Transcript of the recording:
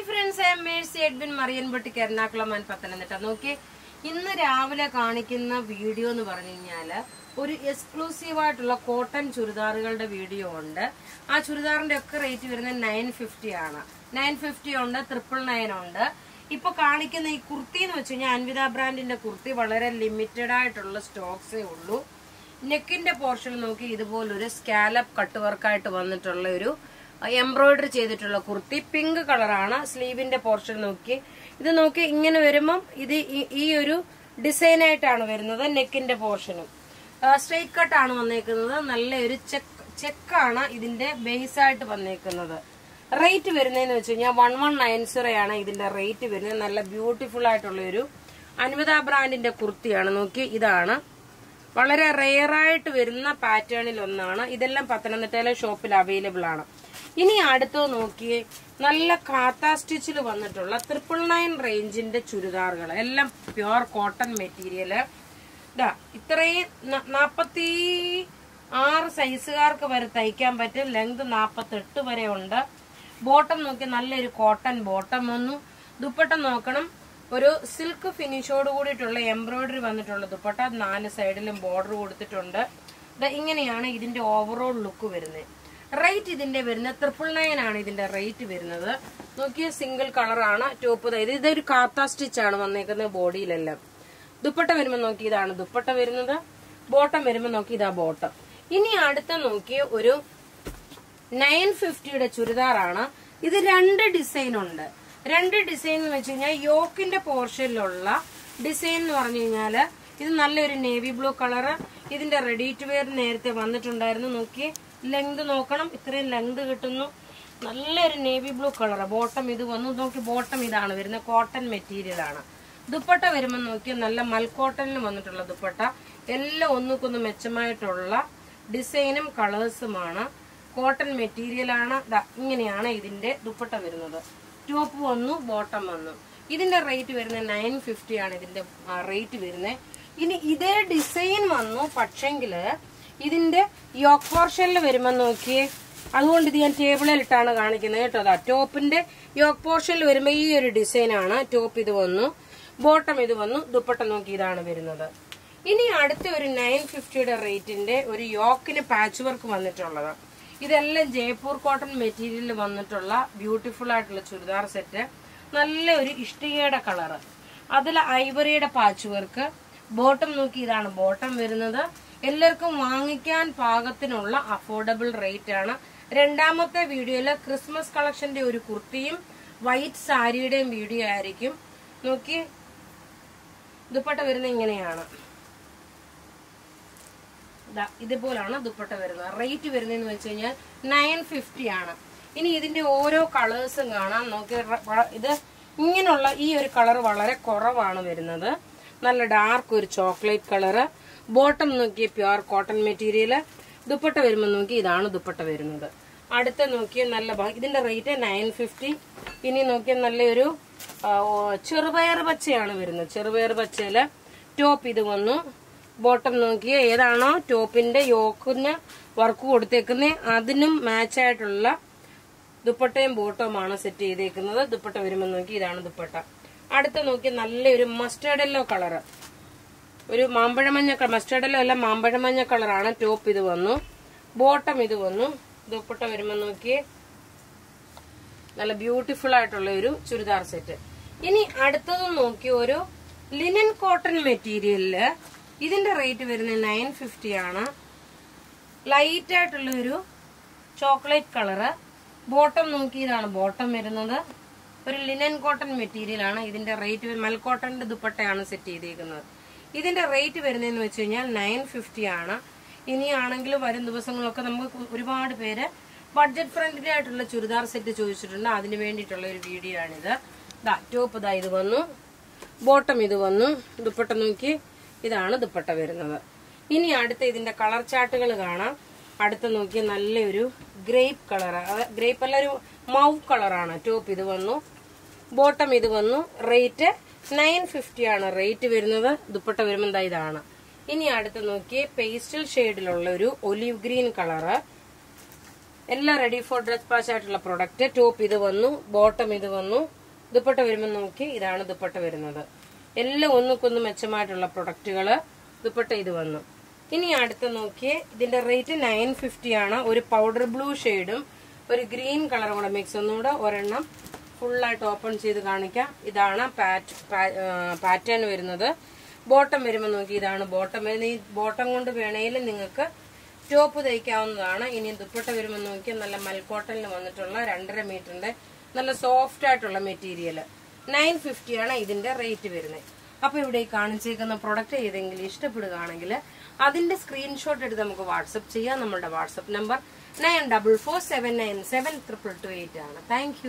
Hi friends M Mercy Edwin മറിയൻപെട്ടിക്ക് Ernakulam and Pathanamthitta നോക്കി ഇന്ന് രാവിലെ കാണിക്കുന്ന വീഡിയോ എന്ന് പറഞ്ഞു കഴിഞ്ഞാൽ ഒരു എക്സ്ക്ലൂസീവ് ആയിട്ടുള്ള കോട്ടൺ ചുരിദാറുകളുടെ വീഡിയോ ഉണ്ട്. ആ ചുരിദാറിന്റെ ഒക്കെ റേറ്റ് വരുന്നത് നയൻ ഫിഫ്റ്റി ആണ്. നയൻ ഫിഫ്റ്റി ഉണ്ട് ട്രിപ്പിൾ നയൻ ഉണ്ട്. ഇപ്പൊ കാണിക്കുന്ന ഈ കുർത്തി എന്ന് വെച്ച് കഴിഞ്ഞാൽ അൻവിത ബ്രാൻഡിന്റെ കുർത്തി വളരെ ലിമിറ്റഡ് ആയിട്ടുള്ള സ്റ്റോക്സേ ഉള്ളൂ. നെക്കിന്റെ പോർഷൻ നോക്കി ഇതുപോലൊരു സ്കാലപ്പ് കട്ട് വർക്കായിട്ട് വന്നിട്ടുള്ള ഒരു എംബ്രോയിഡറി ചെയ്തിട്ടുള്ള കുർത്തി. പിങ്ക് കളറാണ് സ്ലീവിന്റെ പോർഷൻ നോക്കി. ഇത് നോക്കി ഇങ്ങനെ വരുമ്പം ഇത് ഈ- ഒരു ഡിസൈൻ ആയിട്ടാണ് വരുന്നത് നെക്കിന്റെ പോർഷനും. സ്ട്രെയിറ്റ് ആണ് വന്നേക്കുന്നത്. നല്ല ഒരു ചെക്ക് ചെക്കാണ് ഇതിന്റെ ബേസ് ആയിട്ട് വന്നേക്കുന്നത്. റേറ്റ് വരുന്നതെന്ന് വെച്ച് കഴിഞ്ഞാൽ വൺ വൺ നയൻ സീറോ ആണ് ഇതിന്റെ റേറ്റ് വരുന്നത്. നല്ല ബ്യൂട്ടിഫുൾ ആയിട്ടുള്ള ഒരു അൻവിത ബ്രാൻഡിന്റെ കുർത്തിയാണ്. നോക്കി ഇതാണ്. വളരെ റെയർ ആയിട്ട് വരുന്ന പാറ്റേണിൽ ഒന്നാണ്. ഇതെല്ലാം പത്തനംതിട്ടയിലെ ഷോപ്പിൽ അവൈലബിൾ ആണ്. ഇനി അടുത്തത് നോക്കിയേ നല്ല കാത്ത സ്റ്റിച്ചിൽ വന്നിട്ടുള്ള ട്രിപ്പിൾ നയൻ റേഞ്ചിന്റെ ചുരിദാറുകൾ എല്ലാം പ്യുവർ കോട്ടൺ മെറ്റീരിയൽ ഇതാ ഇത്രയും നാപ്പത്തി ആറ് സൈസുകാർക്ക് വരെ തയ്ക്കാൻ പറ്റും. ലെങ്ത് നാപ്പത്തെട്ട് വരെ ഉണ്ട്. ബോട്ടം നോക്കി നല്ലൊരു കോട്ടൺ ബോട്ടം വന്നു. ദുപ്പട്ട നോക്കണം. ഒരു സിൽക്ക് ഫിനിഷോട് കൂടിയിട്ടുള്ള എംബ്രോയിഡറി വന്നിട്ടുള്ള ദുപ്പട്ട. നാല് സൈഡിലും ബോർഡർ കൊടുത്തിട്ടുണ്ട്. ഇങ്ങനെയാണ് ഇതിന്റെ ഓവറോൾ ലുക്ക് വരുന്നത്. റേറ്റ് ഇതിന്റെ വരുന്നത് ട്രിപ്പിൾ നയൻ ആണ് ഇതിന്റെ റേറ്റ് വരുന്നത്. നോക്കിയ സിംഗിൾ കളറാണ് ടോപ്പ് ഇത് ഇതൊരു കാത്ത ആണ് വന്നേക്കുന്നത് ബോഡിയിലെല്ലാം. ദുപ്പട്ട വരുമ്പോൾ നോക്കി ഇതാണ് ദുപ്പട്ട വരുന്നത്. ബോട്ടം വരുമ്പോൾ നോക്കി ഇതാ ബോട്ടം. ഇനി അടുത്ത നോക്കിയ ഒരു നയൻ ഫിഫ്റ്റിയുടെ ചുരിദാറാണ് ഇത് രണ്ട് ഡിസൈൻ ഉണ്ട്. രണ്ട് ഡിസൈൻ എന്ന് വെച്ച് കഴിഞ്ഞാൽ യോക്കിന്റെ പോർഷനിലുള്ള ഡിസൈൻ എന്ന് പറഞ്ഞു കഴിഞ്ഞാൽ ഇത് നല്ലൊരു നേവി ബ്ലൂ കളറ് ഇതിന്റെ റെഡി ടു വെയർ നേരത്തെ വന്നിട്ടുണ്ടായിരുന്നു. നോക്കി ലെങ്ത് നോക്കണം. ഇത്രയും ലെങ്ത് കിട്ടുന്നു. നല്ലൊരു നേവി ബ്ലൂ കളർ ബോട്ടം ഇത് വന്നു. നോക്കി ബോട്ടം ഇതാണ് വരുന്നത്. കോട്ടൺ മെറ്റീരിയൽ ആണ്. ദുപ്പട്ട വരുമ്പോൾ നോക്കിയാൽ നല്ല മൽക്കോട്ടനിൽ വന്നിട്ടുള്ള ദുപ്പട്ട. എല്ലാം ഒന്നുക്കൊന്ന് മെച്ചമായിട്ടുള്ള ഡിസൈനും കളേഴ്സുമാണ് കോട്ടൺ ദാ ഇങ്ങനെയാണ് ഇതിന്റെ ദുപ്പട്ട വരുന്നത്. ടോപ്പ് വന്നു ബോട്ടം വന്നു. ഇതിന്റെ റേറ്റ് വരുന്നത് നയൻ ഫിഫ്റ്റി ആണ് ഇതിന്റെ റേറ്റ് വരുന്നത്. ഇനി ഇതേ ഡിസൈൻ വന്നു പക്ഷെങ്കിൽ ഇതിന്റെ യോക്ക് പോർഷനിൽ വരുമ്പോൾ നോക്കിയേ അതുകൊണ്ട് ഇത് ഞാൻ ടേബിളിൽ ഇട്ടാണ് കാണിക്കുന്നത് കേട്ടോ. അതാ ടോപ്പിന്റെ യോക്ക് പോർഷനിൽ വരുമ്പോൾ ഈ ഒരു ഡിസൈനാണ് ടോപ്പ് ഇത് വന്നു ബോട്ടം ഇത് വന്നു ദുപ്പട്ട നോക്കി ഇതാണ് വരുന്നത്. ഇനി അടുത്ത ഒരു നയൻ ഫിഫ്റ്റിയുടെ റേറ്റിന്റെ ഒരു യോക്കിന് പാച്ച് വർക്ക് വന്നിട്ടുള്ളത്. ഇതെല്ലാം ജയ്പൂർ കോട്ടൺ മെറ്റീരിയലിൽ വന്നിട്ടുള്ള ബ്യൂട്ടിഫുൾ ആയിട്ടുള്ള ചുരിദാർ സെറ്റ്. നല്ല ഒരു ഇഷ്ടികയുടെ കളറ്. അതിൽ ഐവറിയുടെ പാച്ച് വർക്ക്. ബോട്ടം നോക്കി ഇതാണ് ബോട്ടം വരുന്നത്. എല്ലാവർക്കും വാങ്ങിക്കാൻ പാകത്തിനുള്ള അഫോർഡബിൾ റേറ്റ് ആണ്. രണ്ടാമത്തെ വീഡിയോയിൽ ക്രിസ്മസ് കളക്ഷന്റെ ഒരു കുർത്തിയും വൈറ്റ് സാരിയുടെയും വീഡിയോ ആയിരിക്കും. നോക്കി. ദുപ്പട്ട വരുന്ന ഇങ്ങനെയാണ്. ഇതുപോലാണ് ദുപ്പട്ട വരുന്നത്. റേറ്റ് വരുന്നതെന്ന് വെച്ച് കഴിഞ്ഞാൽ നയൻ ഫിഫ്റ്റി ആണ്. ഇനി ഇതിന്റെ ഓരോ കളേഴ്സും കാണാം. നോക്കി ഇത് ഇങ്ങനെയുള്ള ഈ ഒരു കളർ വളരെ കുറവാണ് വരുന്നത്. നല്ല ഡാർക്ക് ഒരു ചോക്ലേറ്റ് കളറ് ബോട്ടം നോക്കിയ പ്യുവർ കോട്ടൺ മെറ്റീരിയൽ ദുപ്പട്ട വരുമ്പോൾ നോക്കി ഇതാണ് ദുപ്പട്ട വരുന്നത്. അടുത്ത നോക്കിയ നല്ല ഇതിന്റെ റേറ്റ് നയൻ ഫിഫ്റ്റി. ഇനി നോക്കിയ നല്ലൊരു ചെറുപയർ പച്ചയാണ് വരുന്നത്. ചെറുപയർ പച്ചയിൽ ടോപ്പ് ഇത് വന്നു. ബോട്ടം നോക്കിയ ഏതാണോ ടോപ്പിന്റെ യോക്കിന് വർക്ക് കൊടുത്തേക്കുന്നത് അതിനും മാച്ചായിട്ടുള്ള ദുപ്പട്ടയും ബോട്ടവുമാണ് സെറ്റ് ചെയ്തേക്കുന്നത്. ദുപ്പട്ട വരുമ്പോൾ നോക്കി ഇതാണ് ദുപ്പട്ട. അടുത്ത നോക്കി നല്ലൊരു മസ്റ്റേർഡ് യെല്ലോ കളറ്. ഒരു മാമ്പഴമഞ്ഞ കളർ യെല്ലോ അല്ല മാമ്പഴമഞ്ഞ കളറാണ് ടോപ്പ് ഇത് വന്നു. ബോട്ടം ഇത് വന്നു. ദുപ്പട്ട വരുമ്പോൾ നോക്കി നല്ല ബ്യൂട്ടിഫുൾ ആയിട്ടുള്ള ഒരു ചുരിദാർ സെറ്റ് ഇനി അടുത്തത് നോക്കി ഒരു ലിനൻ കോട്ടൺ മെറ്റീരിയലിൽ ഇതിന്റെ റേറ്റ് വരുന്നത് നയൻ ഫിഫ്റ്റി ആണ്. ലൈറ്റ് ആയിട്ടുള്ള ഒരു ചോക്ലേറ്റ് കളറ് ബോട്ടം നോക്കി ഇതാണ് ബോട്ടം വരുന്നത്. ഒരു ലിനൻ കോട്ടൺ മെറ്റീരിയൽ ആണ് ഇതിന്റെ റേറ്റ് മൽക്കോട്ടന്റെ ദുപ്പട്ടയാണ് സെറ്റ് ചെയ്തേക്കുന്നത്. ഇതിന്റെ റേറ്റ് വരുന്നതെന്ന് വെച്ച് കഴിഞ്ഞാൽ നയൻ ഫിഫ്റ്റി ആണ്. ഇനിയാണെങ്കിലും വരും ദിവസങ്ങളൊക്കെ നമുക്ക് ഒരുപാട് പേര് ബഡ്ജറ്റ് ഫ്രണ്ട്ലി ആയിട്ടുള്ള ചുരിദാർ സെറ്റ് ചോദിച്ചിട്ടുണ്ട്. അതിന് വേണ്ടിയിട്ടുള്ള ഒരു വീഡിയോ ആണിത്. ഇതാ ടോപ്പ് ഇതാ ഇത് വന്നു. ബോട്ടം ഇത് വന്നു. ദുപ്പട്ട നോക്കി. ഇതാണ് ദുപ്പട്ട വരുന്നത്. ഇനി അടുത്ത ഇതിന്റെ കളർ ചാർട്ടുകൾ കാണാം. അടുത്ത നോക്കിയ നല്ലൊരു ഗ്രേപ്പ് കളർ ഗ്രേപ്പ് അല്ല ഒരു മൗ കളറാണ് ടോപ്പ് ഇത് വന്നു. ബോട്ടം ഇത് വന്നു. റേറ്റ് നയൻ ഫിഫ്റ്റി ആണ് റേറ്റ് വരുന്നത്. ദുപ്പട്ട വരുമ്പോൾ ഇതാണ്. ഇനി അടുത്ത് നോക്കിയേ പേസ്റ്റൽ ഷെയ്ഡിലുള്ള ഒരു ഒലിവ് ഗ്രീൻ കളറ്. എല്ലാം റെഡി ഫോർ ഡ്രസ് പാച്ച് ആയിട്ടുള്ള പ്രൊഡക്റ്റ് ടോപ്പ് ഇത് വന്നു ബോട്ടം ഇത് വന്നു. ദുപ്പട്ട വരുമ്പോൾ നോക്കി ഇതാണ് ദുപ്പട്ട വരുന്നത്. എല്ലാം ഒന്നുക്കൊന്ന് മെച്ചമായിട്ടുള്ള പ്രൊഡക്റ്റുകൾ ദുപ്പട്ട ഇത് വന്നു. ഇനി അടുത്ത് നോക്കിയേ ഇതിന്റെ റേറ്റ് നയൻ ഫിഫ്റ്റി ആണ്. ഒരു പൗഡർ ബ്ലൂ ഷെയ്ഡും ഒരു ഗ്രീൻ കളറും കൂടെ മിക്സ് ഒന്നുകൂടെ ഒരെണ്ണം. ഫുള്ളായിട്ട് ഓപ്പൺ ചെയ്ത് കാണിക്കാം. ഇതാണ് പാറ്റേൺ വരുന്നത്. ബോട്ടം വരുമ്പോൾ നോക്കി ഇതാണ് ബോട്ടം. വരുന്നത് ഈ ബോട്ടം കൊണ്ട് വേണേലും നിങ്ങൾക്ക് ടോപ്പ് തയ്ക്കാവുന്നതാണ്. ഇനി ദുപ്പട്ട വരുമ്പോൾ നോക്കി നല്ല മൽക്കോട്ടനിൽ വന്നിട്ടുള്ള രണ്ടര മീറ്ററിന്റെ നല്ല സോഫ്റ്റ് ആയിട്ടുള്ള മെറ്റീരിയൽ നയൻ ഫിഫ്റ്റി ആണ് ഇതിന്റെ റേറ്റ് വരുന്നത്. അപ്പൊ ഇവിടെ കാണിച്ചേക്കുന്ന പ്രൊഡക്റ്റ് ഏതെങ്കിലും ഇഷ്ടപ്പെടുകയാണെങ്കിൽ അതിന്റെ സ്ക്രീൻഷോട്ട് എടുത്ത് നമുക്ക് വാട്സപ്പ് ചെയ്യാം. നമ്മുടെ WhatsApp number nine double four seven nine seven triple two eight ആണ്. താങ്ക്